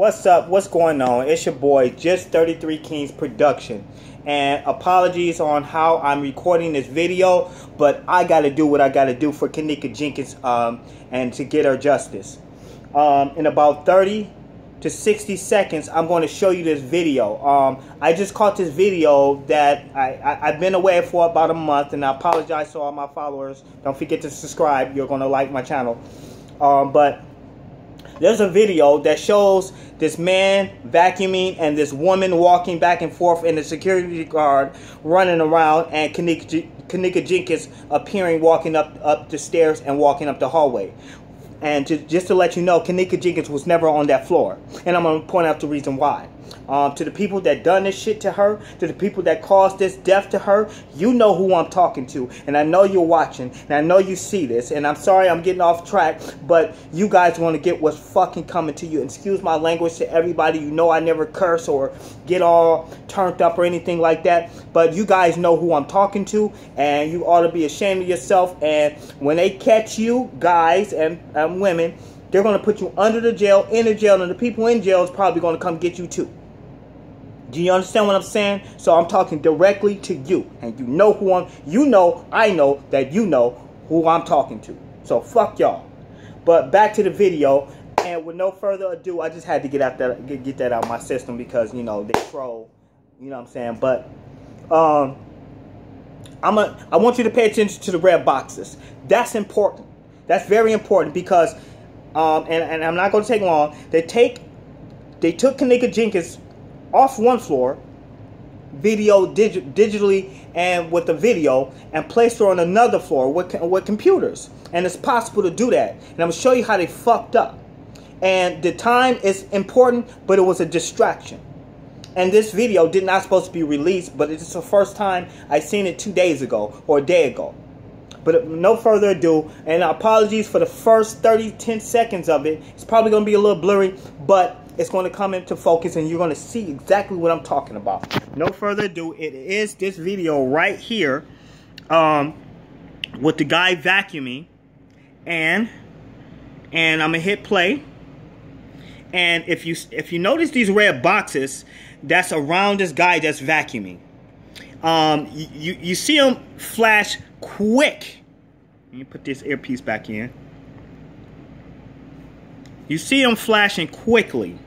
What's up? What's going on? It's your boy, Just 33 Kings Production. And apologies on how I'm recording this video, but I got to do what I got to do for Kenneka Jenkins um, and to get her justice. Um, in about 30 to 60 seconds, I'm going to show you this video. Um, I just caught this video that I, I, have been away for about a month, and I apologize to all my followers. Don't forget to subscribe. You're going to like my channel. Um, but there's a video that shows this man vacuuming and this woman walking back and forth and the security guard running around and Kenneka, Jenkins appearing walking up, up the stairs and walking up the hallway. And to, just to let you know, Kenneka Jenkins was never on that floor. And I'm going to point out the reason why. Um, to the people that done this shit to her, to the people that caused this death to her, you know who I'm talking to. And I know you're watching, and I know you see this. And I'm sorry I'm getting off track, but you guys want to get what's fucking coming to you. Excuse my language to everybody. You know I never curse or get all turned up or anything like that. But you guys know who I'm talking to, and you ought to be ashamed of yourself. And when they catch you, guys and, and women, they're going to put you under the jail, in the jail, and the people in jail is probably going to come get you too. Do you understand what I'm saying? So I'm talking directly to you. And you know who I'm, you know, I know that you know who I'm talking to. So fuck y'all. But back to the video. And with no further ado, I just had to get out that get, get that out my system because, you know, they troll. You know what I'm saying? But um I'm a, I want you to pay attention to the red boxes. That's important. That's very important because um, and, and I'm not going to take long. They take, they took Kenneka Jenkins off one floor, video dig- digitally and with the video, and placed her on another floor with, with computers. And it's possible to do that. And I'm going to show you how they fucked up. And the time is important, but it was a distraction. And this video did not supposed to be released, but it's the first time I seen it two days ago or a day ago. But uh, no further ado, and apologies for the first 30, 10 seconds of it. It's probably going to be a little blurry, but it's going to come into focus and you're going to see exactly what I'm talking about. No further ado, it is this video right here um, with the guy vacuuming. And, and I'm going to hit play. And if you, if you notice these red boxes, that's around this guy that's vacuuming. Um, you, you see them flash quick. Let me put this earpiece back in. You see them flashing quickly.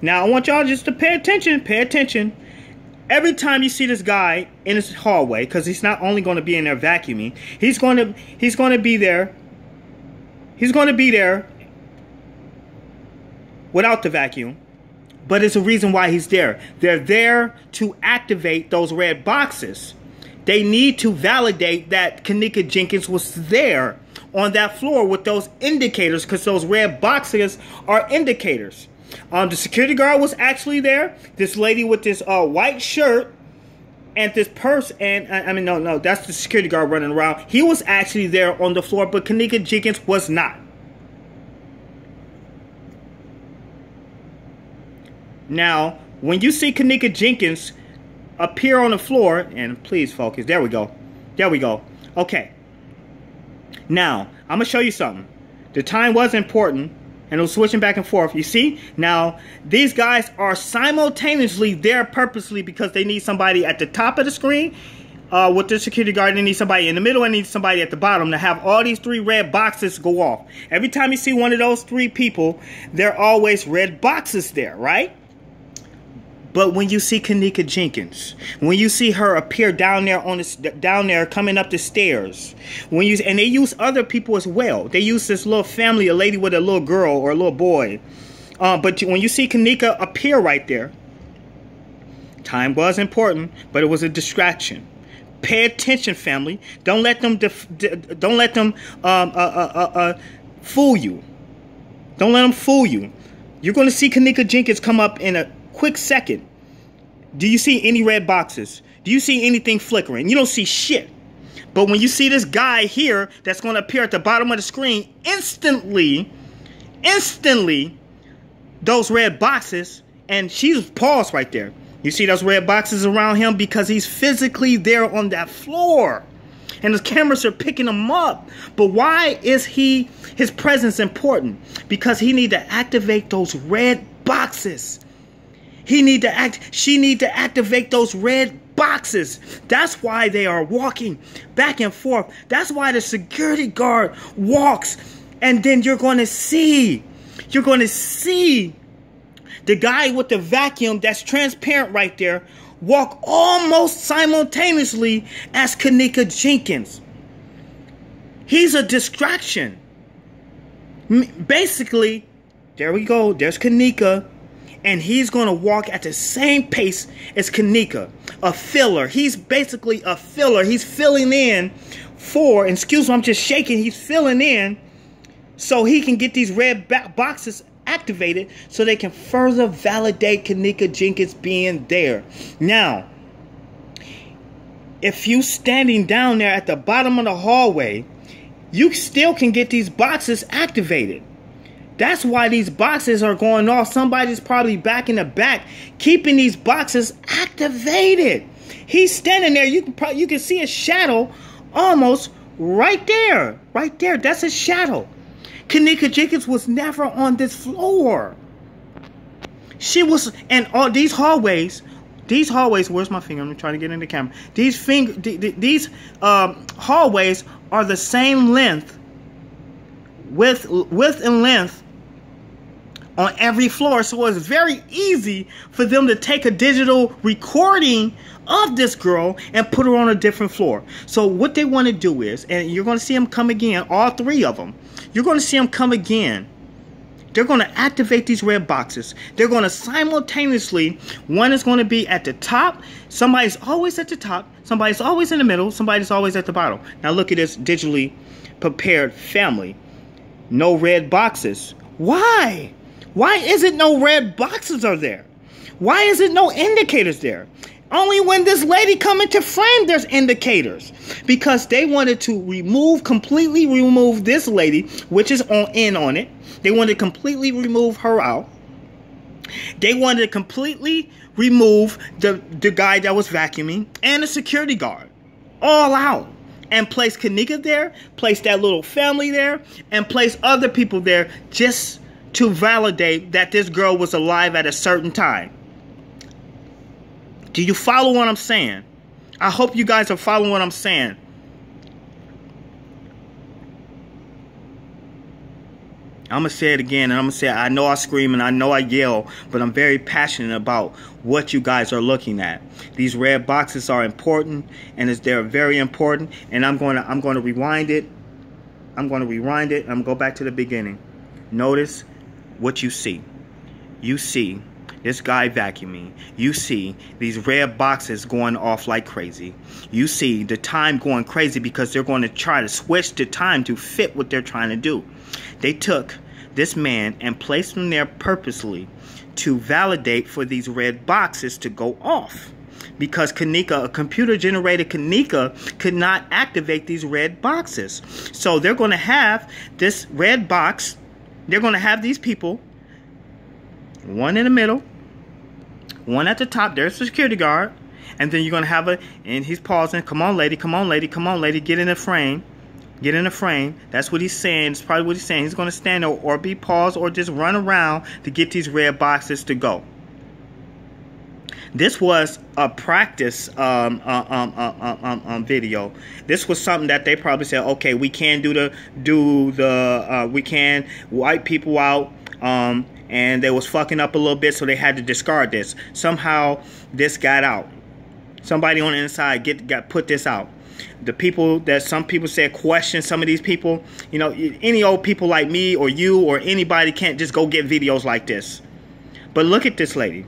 Now, I want y'all just to pay attention. Pay attention. Every time you see this guy in his hallway, because he's not only going to be in there vacuuming, he's going to he's going to be there. He's going to be there without the vacuum. But it's a reason why he's there. They're there to activate those red boxes. They need to validate that Kenneka Jenkins was there on that floor with those indicators because those red boxes are indicators. Um, the security guard was actually there. This lady with this uh, white shirt and this purse, and I mean, no, no, that's the security guard running around. He was actually there on the floor, but Kenneka Jenkins was not. Now, when you see Kenneka Jenkins appear on the floor, and please focus, there we go. There we go. Okay. Now, I'm going to show you something. The time was important, and it was switching back and forth. You see? Now, these guys are simultaneously there purposely because they need somebody at the top of the screen uh, with the security guard. They need somebody in the middle and need somebody at the bottom to have all these three red boxes go off. Every time you see one of those three people, there are always red boxes there, right? But when you see Kenneka Jenkins, when you see her appear down there on this, down there coming up the stairs, when you and they use other people as well. They use this little family, a lady with a little girl or a little boy. Uh, but when you see Kenneka appear right there, time was important, but it was a distraction. Pay attention, family. Don't let them don't let them um, uh, uh, uh, uh, fool you. Don't let them fool you. You're going to see Kenneka Jenkins come up in a quick second. Do you see any red boxes? Do you see anything flickering? You don't see shit. But when you see this guy here that's going to appear at the bottom of the screen, instantly, instantly, those red boxes, and she's paused right there. You see those red boxes around him because he's physically there on that floor. and the cameras are picking him up. But why is he his presence important? Because he need to activate those red boxes. He need to act she need to activate those red boxes. That's why they are walking back and forth. That's why the security guard walks and then you're going to see you're going to see the guy with the vacuum that's transparent right there walk almost simultaneously as Kenneka Jenkins. He's a distraction. Basically, there we go. There's Kenneka. And he's going to walk at the same pace as Kenneka, A filler. He's basically a filler. He's filling in for, excuse me, I'm just shaking. He's filling in so he can get these red boxes activated so they can further validate Kenneka Jenkins being there. Now, if you standing down there at the bottom of the hallway, you still can get these boxes activated. That's why these boxes are going off. Somebody's probably back in the back keeping these boxes activated. He's standing there. You can probably, you can see a shadow almost right there. Right there. That's a shadow. Kenneka Jenkins was never on this floor. She was, and all these hallways, these hallways. Where's my finger? I'm trying to get in the camera. These finger, these um, hallways are the same length, width, width and length on every floor. So it's very easy for them to take a digital recording of this girl and put her on a different floor. So what they want to do is, and you're going to see them come again, all three of them. You're going to see them come again. They're going to activate these red boxes. They're going to simultaneously, one is going to be at the top. Somebody's always at the top. Somebody's always in the middle. Somebody's always at the bottom. Now look at this digitally prepared family. No red boxes. Why? Why is it no red boxes are there? Why is it no indicators there? Only when this lady come into frame, there's indicators. Because they wanted to remove, completely remove this lady, which is on in on it. They wanted to completely remove her out. They wanted to completely remove the, the guy that was vacuuming and the security guard. All out. And place Kenneka there, place that little family there, and place other people there just to validate that this girl was alive at a certain time. Do you follow what I'm saying? I hope you guys are following what I'm saying. I'm going to say it again, and I'm going to say I know I scream and I know I yell, but I'm very passionate about what you guys are looking at. These red boxes are important, and they're very important, and I'm going to I'm going to rewind it. I'm going to rewind it. I'm going to go back to the beginning. Notice what you see. You see this guy vacuuming. You see these red boxes going off like crazy. You see the time going crazy because they're going to try to switch the time to fit what they're trying to do. They took this man and placed him there purposely to validate for these red boxes to go off because Kenneka, a computer generated Kenneka, could not activate these red boxes. So they're going to have this red box, they're going to have these people one in the middle, one at the top. There's the security guard. And then you're going to have a, and he's pausing. Come on, lady. Come on, lady. Come on, lady. Get in the frame. Get in the frame. That's what he's saying. It's probably what he's saying. He's going to stand there or be paused or just run around to get these red boxes to go. This was a practice um, uh, um, uh, uh, um, um, video. This was something that they probably said, okay, we can do the do the uh, we can wipe people out um, and they was fucking up a little bit, so they had to discard this. Somehow this got out. Somebody on the inside get got put this out. The people that some people said question some of these people, you know, any old people like me or you or anybody can't just go get videos like this. But look at this lady.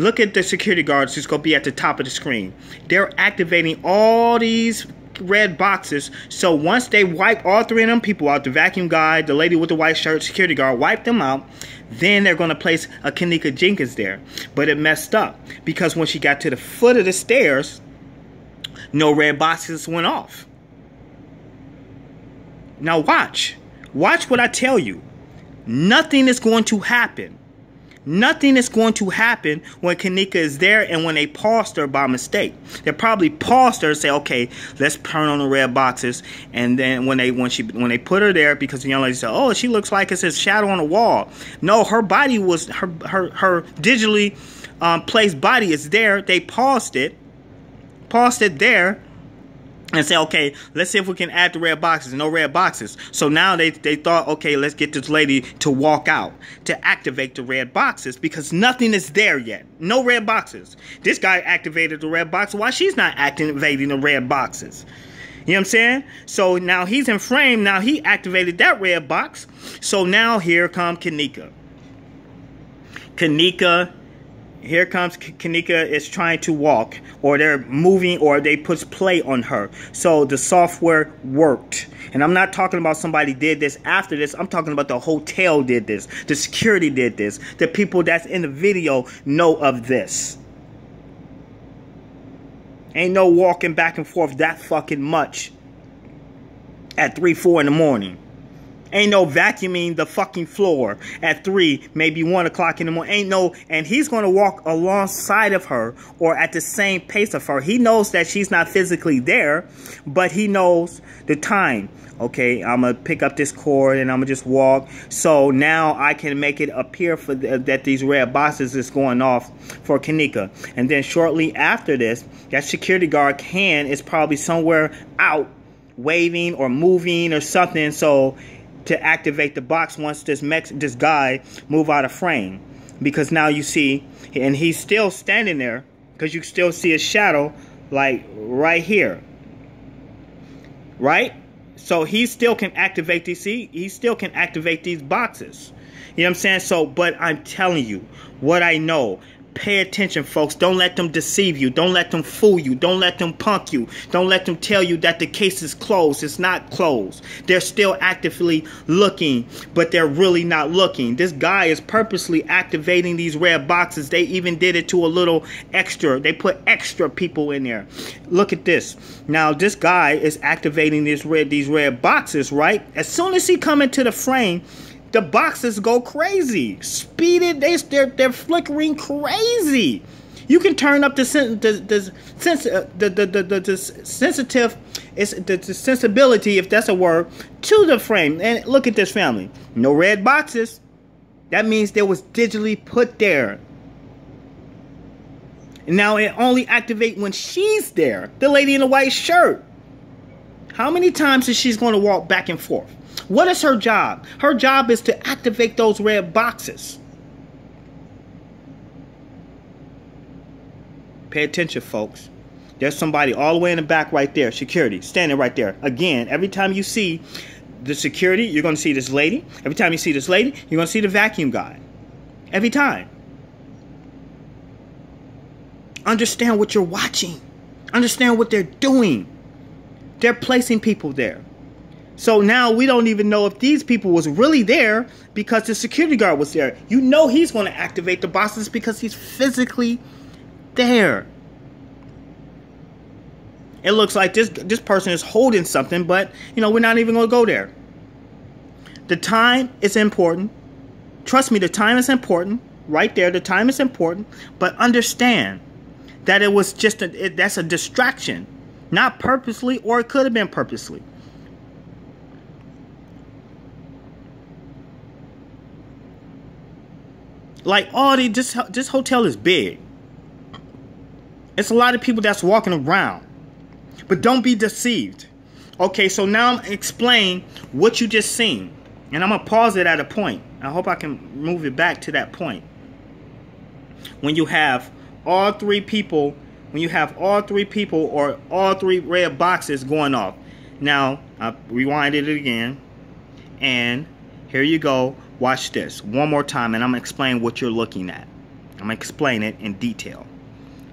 Look at the security guards who's gonna be at the top of the screen. They're activating all these red boxes. So once they wipe all three of them people out, the vacuum guy, the lady with the white shirt, security guard, wipe them out, then they're going to place a Kenneka Jenkins there. But it messed up because when she got to the foot of the stairs, no red boxes went off. Now watch. Watch what I tell you. Nothing is going to happen. Nothing is going to happen when Kenneka is there and when they paused her by mistake. They probably paused her and say, "Okay, let's turn on the red boxes." And then when they when she when they put her there because the young lady said, "Oh, she looks like it's a shadow on the wall." No, her body was her her her digitally um, placed body is there. They paused it, paused it there and say, okay, let's see if we can add the red boxes. No red boxes. So now they, they thought, okay, let's get this lady to walk out to activate the red boxes because nothing is there yet. No red boxes. This guy activated the red box. Why she's not activating the red boxes? You know what I'm saying? So now he's in frame. Now he activated that red box. So now here come Kenneka. Kenneka here comes Kenneka is trying to walk or they're moving or they put play on her. So the software worked. And I'm not talking about somebody did this after this. I'm talking about the hotel did this. The security did this. The people that's in the video know of this. Ain't no walking back and forth that fucking much at 3, 4 in the morning. Ain't no vacuuming the fucking floor at 3, maybe 1 o'clock in the morning. Ain't no, and he's going to walk alongside of her or at the same pace of her. He knows that she's not physically there, but he knows the time. Okay, I'm going to pick up this cord and I'm going to just walk. So now I can make it appear for that these red boxes is going off for Kenneka. And then shortly after this, that security guard hand is probably somewhere out waving or moving or something. So to activate the box once this Mex this guy move out of frame. Because now you see and he's still standing there because you still see a shadow like right here. Right? So he still can activate these see he still can activate these boxes. You know what i'm saying? So but i'm telling you what i know Pay attention, folks. Don't let them deceive you. Don't let them fool you. Don't let them punk you. Don't let them tell you that the case is closed. It's not closed. They're still actively looking, but they're really not looking. This guy is purposely activating these red boxes. They even did it to a little extra. They put extra people in there. Look at this. Now, this guy is activating these red these red boxes, right? As soon as he come into the frame, the boxes go crazy. Speeded, they they're they're flickering crazy. You can turn up the the the, sense, uh, the, the, the, the, the sensitive it's the, the sensibility if that's a word to the frame. And look at this family. No red boxes. That means there was digitally put there. Now it only activate when she's there. The lady in the white shirt. How many times is she going to walk back and forth? What is her job? Her job is to activate those red boxes. Pay attention, folks. There's somebody all the way in the back right there, security, standing right there. Again, every time you see the security, you're going to see this lady. Every time you see this lady, you're going to see the vacuum guy. Every time. Understand what you're watching. Understand what they're doing. They're placing people there. So now we don't even know if these people was really there because the security guard was there. You know he's going to activate the boxes because he's physically there. It looks like this this person is holding something, but you know we're not even going to go there. The time is important. Trust me, the time is important. Right there, the time is important. But understand that it was just a it, that's a distraction, not purposely, or it could have been purposely. Like all the this this hotel is big. It's a lot of people that's walking around. But don't be deceived. Okay, so now I'm explain what you just seen. And I'm gonna pause it at a point. I hope I can move it back to that point. When you have all three people, when you have all three people or all three red boxes going off. Now, I rewinded it again. And here you go. Watch this one more time and I'm going to explain what you're looking at. I'm going to explain it in detail.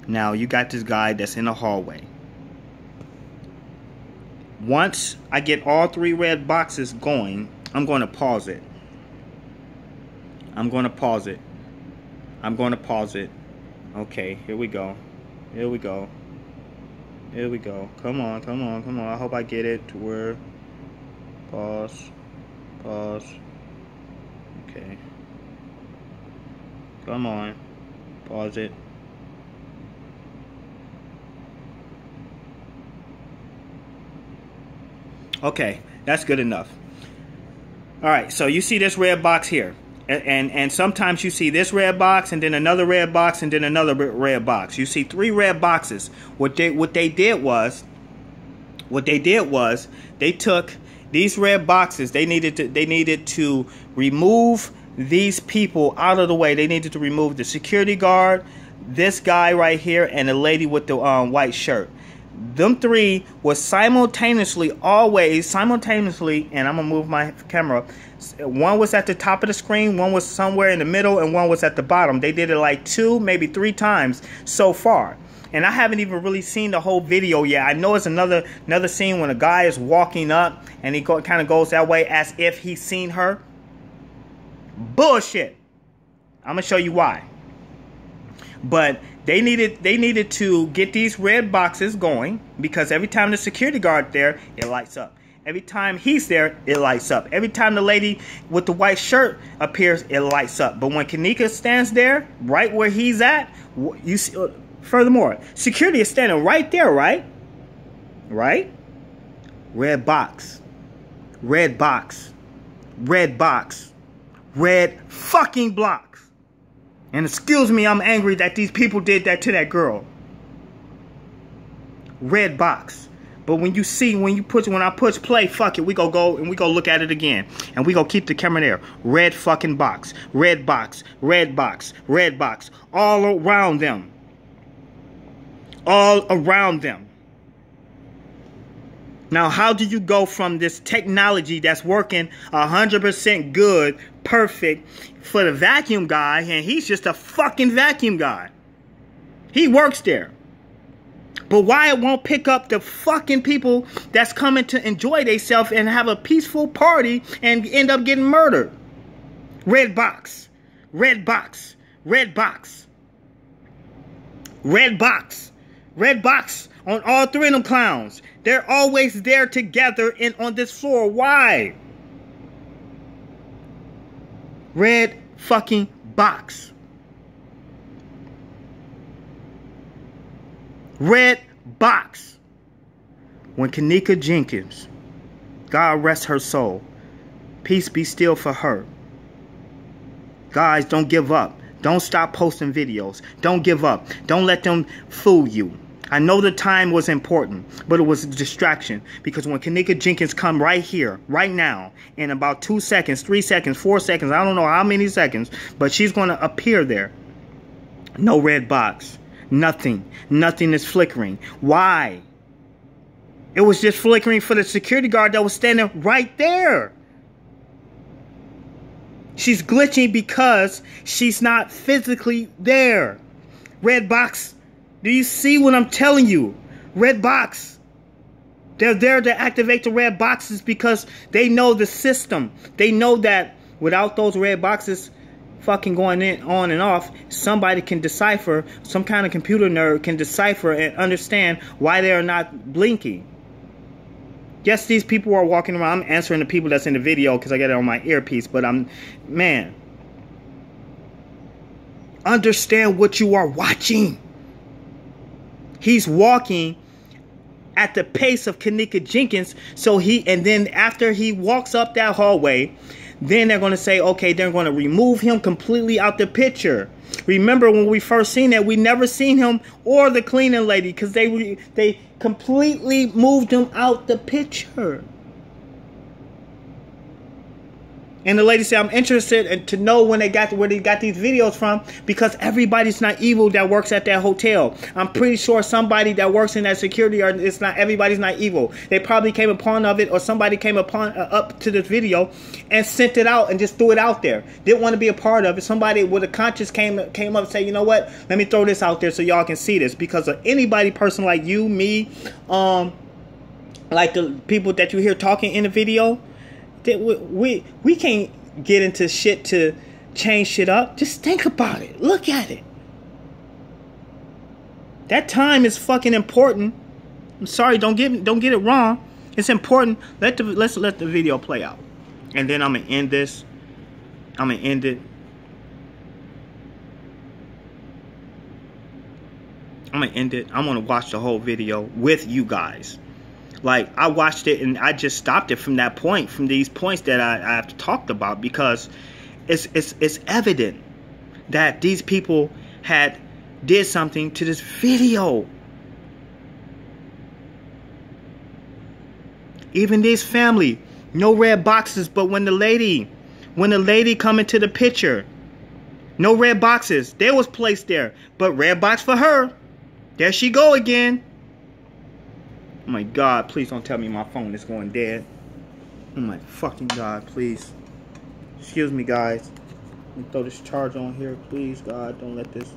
Now, you got this guy that's in the hallway. Once I get all three red boxes going, I'm going to pause it. I'm going to pause it. I'm going to pause it. Okay, here we go. Here we go. Here we go. Come on, come on, come on. I hope I get it to where. Pause. Pause. Okay. Come on. Pause it. Okay, that's good enough. All right, so you see this red box here. And, and, and sometimes you see this red box and then another red box and then another red box. You see three red boxes. What they what they did was what they did was they took these red boxes. They needed to they needed to remove these people out of the way. They needed to remove the security guard, this guy right here, and the lady with the um, white shirt them three was simultaneously always simultaneously and i'm gonna move my camera one was at the top of the screen one was somewhere in the middle and one was at the bottom they did it like two maybe three times so far and i haven't even really seen the whole video yet i know it's another another scene when a guy is walking up and he kind of goes that way as if he's seen her bullshit i'm gonna show you why but they needed they needed to get these red boxes going because every time the security guard there, it lights up. Every time he's there, it lights up. Every time the lady with the white shirt appears, it lights up. But when Kenneka stands there, right where he's at, you see. Furthermore, security is standing right there, right? Right? Red box. Red box. Red box. Red fucking block. And excuse me, I'm angry that these people did that to that girl. Red box. But when you see, when you push, when I push play, fuck it, we go go and we go look at it again. And we go keep the camera there. Red fucking box. Red box. Red box. Red box. All around them. All around them. Now, how do you go from this technology that's working 100% good, perfect for the vacuum guy, and he's just a fucking vacuum guy? He works there. But why it won't pick up the fucking people that's coming to enjoy themselves and have a peaceful party and end up getting murdered? Red box. Red box. Red box. Red box. Red box on all three of them clowns. They're always there together and on this floor. Why? Red fucking box. Red box. When Kenneka Jenkins, God rest her soul, peace be still for her. Guys, don't give up. Don't stop posting videos. Don't give up. Don't let them fool you. I know the time was important, but it was a distraction because when Kenneka Jenkins come right here, right now, in about two seconds, three seconds, four seconds, I don't know how many seconds, but she's going to appear there. No red box. Nothing. Nothing is flickering. Why? It was just flickering for the security guard that was standing right there. She's glitching because she's not physically there. Red box do you see what I'm telling you? Red box. They're there to activate the red boxes because they know the system. They know that without those red boxes fucking going in on and off, somebody can decipher, some kind of computer nerd can decipher and understand why they are not blinking. Yes, these people are walking around. I'm answering the people that's in the video because I got it on my earpiece, but I'm, man, understand what you are watching. He's walking at the pace of Kenneka Jenkins. So he, and then after he walks up that hallway, then they're going to say, okay, they're going to remove him completely out the picture. Remember when we first seen that, we never seen him or the cleaning lady because they they completely moved him out the picture. And the lady said, I'm interested and to know when they got where they got these videos from because everybody's not evil that works at that hotel. I'm pretty sure somebody that works in that security or it's not everybody's not evil. They probably came upon of it or somebody came upon uh, up to this video and sent it out and just threw it out there. Didn't want to be a part of it. Somebody with a conscience came came up and said, you know what? Let me throw this out there so y'all can see this because of anybody person like you, me, um, like the people that you hear talking in the video that we, we we can't get into shit to change shit up. Just think about it. Look at it. That time is fucking important. I'm sorry, don't get don't get it wrong. It's important. Let the let's let the video play out. And then I'm gonna end this. I'm gonna end it. I'm gonna end it. I'm gonna watch the whole video with you guys. Like I watched it and I just stopped it from that point, from these points that I, I've talked about, because it's it's it's evident that these people had did something to this video. Even this family, no red boxes, but when the lady, when the lady come into the picture, no red boxes. There was placed there, but red box for her. There she go again. Oh my God, please don't tell me my phone is going dead. Oh my fucking God, please. Excuse me, guys. Let me throw this charge on here, please, God. Don't let this